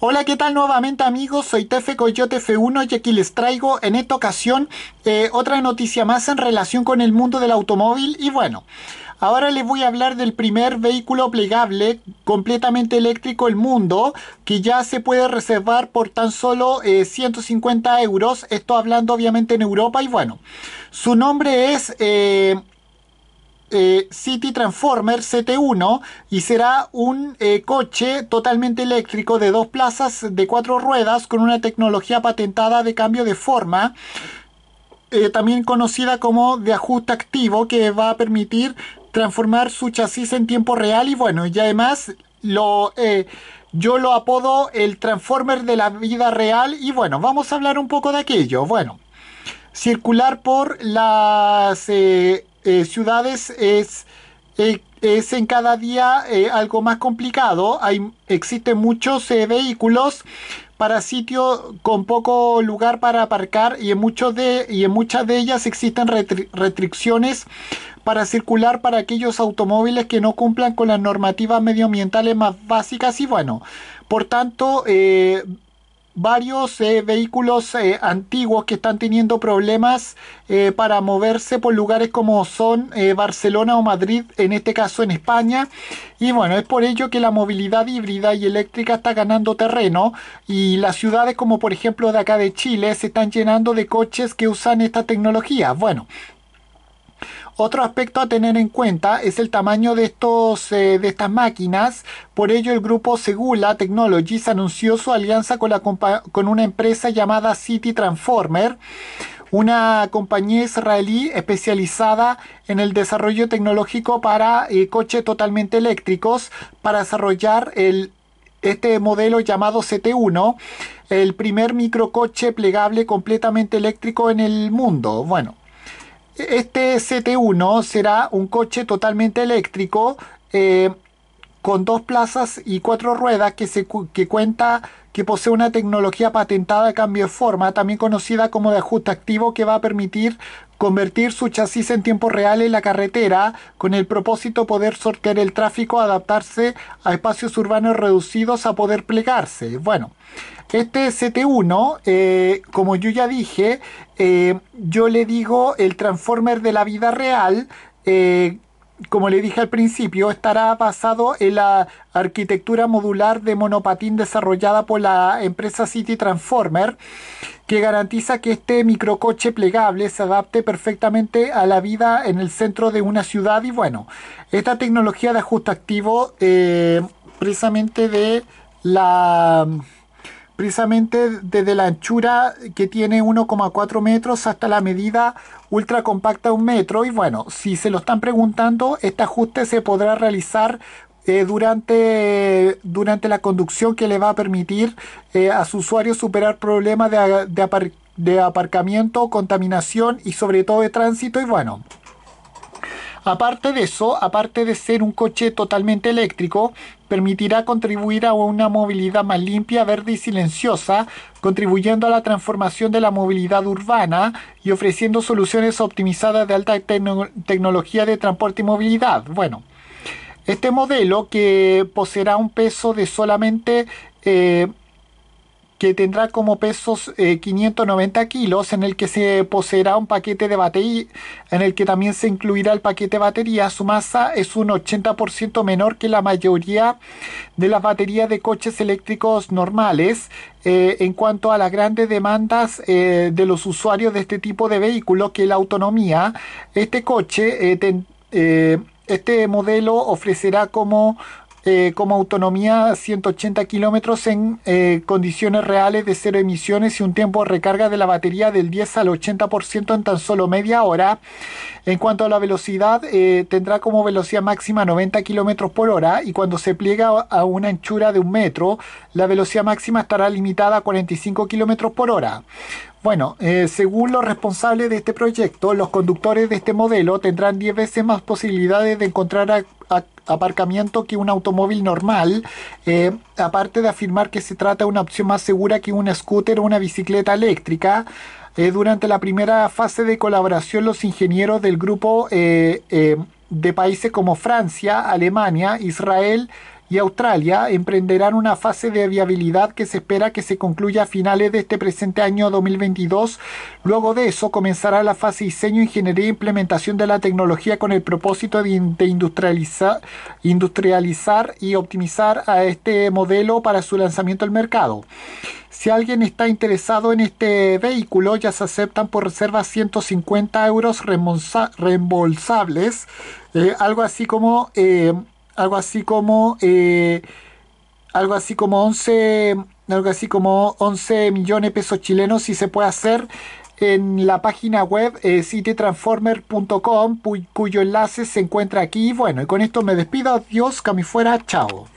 Hola, ¿qué tal nuevamente amigos? Soy Tefe Coyote F1 y aquí les traigo en esta ocasión eh, otra noticia más en relación con el mundo del automóvil. Y bueno, ahora les voy a hablar del primer vehículo plegable completamente eléctrico del mundo que ya se puede reservar por tan solo 150 eh, euros, esto hablando obviamente en Europa. Y bueno, su nombre es... Eh, eh, City Transformer CT1 y será un eh, coche totalmente eléctrico de dos plazas de cuatro ruedas con una tecnología patentada de cambio de forma. Eh, también conocida como de ajuste activo que va a permitir transformar su chasis en tiempo real y bueno y además lo yo lo apodo el transformer de la vida real y bueno vamos a hablar un poco de aquello bueno circular por las eh, ciudades es, eh, es en cada día eh, algo más complicado. Hay, existen muchos vehículos para sitios con poco lugar para aparcar y en, muchos de, y en muchas de ellas existen restricciones para circular para aquellos automóviles que no cumplan con las normativas medioambientales más básicas y bueno, por tanto, varios eh, vehículos eh, antiguos que están teniendo problemas eh, para moverse por lugares como son Barcelona o Madrid, en este caso en España. Y bueno, es por ello que la movilidad híbrida y eléctrica está ganando terreno y las ciudades como por ejemplo de acá de Chile se están llenando de coches que usan esta tecnología. Bueno, otro aspecto a tener en cuenta es el tamaño de, estos, eh, de estas máquinas. Por ello, el grupo Segula Technologies anunció su alianza con, la con una empresa llamada City Transformer, una compañía israelí especializada en el desarrollo tecnológico para eh, coches totalmente eléctricos, para desarrollar el, este modelo llamado CT1, el primer microcoche plegable completamente eléctrico en el mundo. Bueno, este CT1 será un coche totalmente eléctrico eh, con dos plazas y cuatro ruedas que, se, que cuenta que posee una tecnología patentada de cambio de forma, también conocida como de ajuste activo, que va a permitir convertir su chasis en tiempo real en la carretera con el propósito de poder sortear el tráfico, adaptarse a espacios urbanos reducidos a poder plegarse. Bueno, este CT1, eh, como yo ya dije, eh, yo le digo el Transformer de la vida real. Eh, como le dije al principio, estará basado en la arquitectura modular de monopatín desarrollada por la empresa City Transformer, que garantiza que este microcoche plegable se adapte perfectamente a la vida en el centro de una ciudad. Y bueno, esta tecnología de ajuste activo, precisamente de la precisamente desde la anchura que tiene 1,4 metros hasta la medida ultra compacta de un metro. Y bueno, si se lo están preguntando, este ajuste se podrá realizar eh, durante, durante la conducción que le va a permitir eh, a su usuario superar problemas de, de, de aparcamiento, contaminación y sobre todo de tránsito. Y bueno, Aparte de eso, aparte de ser un coche totalmente eléctrico, permitirá contribuir a una movilidad más limpia, verde y silenciosa, contribuyendo a la transformación de la movilidad urbana y ofreciendo soluciones optimizadas de alta tecnología de transporte y movilidad. Bueno, este modelo que poseerá un peso de solamente eh, que tendrá como pesos 590 eh, kilos, en el que se poseerá un paquete de batería, en el que también se incluirá el paquete de batería. Su masa es un 80% menor que la mayoría de las baterías de coches eléctricos normales. Eh, en cuanto a las grandes demandas eh, de los usuarios de este tipo de vehículos, que la autonomía, este coche, este modelo ofrecerá como eh, como autonomía 180 kilómetros en eh, condiciones reales de cero emisiones y un tiempo de recarga de la batería del 10 al 80% en tan solo media hora. En cuanto a la velocidad, eh, tendrá como velocidad máxima 90 kilómetros por hora y cuando se pliega a una anchura de un metro, la velocidad máxima estará limitada a 45 kilómetros por hora. Bueno, según los responsables de este proyecto, los conductores de este modelo tendrán 10 veces más posibilidades de encontrar a, aparcamiento que un automóvil normal, eh, aparte de afirmar que se trata de una opción más segura que un scooter o una bicicleta eléctrica. Eh, durante la primera fase de colaboración, los ingenieros del grupo eh, de países como Francia, Alemania, Israel y Australia emprenderán una fase de viabilidad que se espera que se concluya a finales de este presente año 2022. Luego de eso comenzará la fase diseño, ingeniería e implementación de la tecnología con el propósito de, industrializar, industrializar y optimizar a este modelo para su lanzamiento al mercado. Si alguien está interesado en este vehículo, ya se aceptan por reserva 150 euros reembolsables, eh, algo así como, eh, algo así como, eh, algo así como 11, algo así como 11 millones de pesos chilenos, si se puede hacer en la página web citytransformer.com, cuyo enlace se encuentra aquí. Bueno, y con esto me despido. Adiós, que fuera. Chao.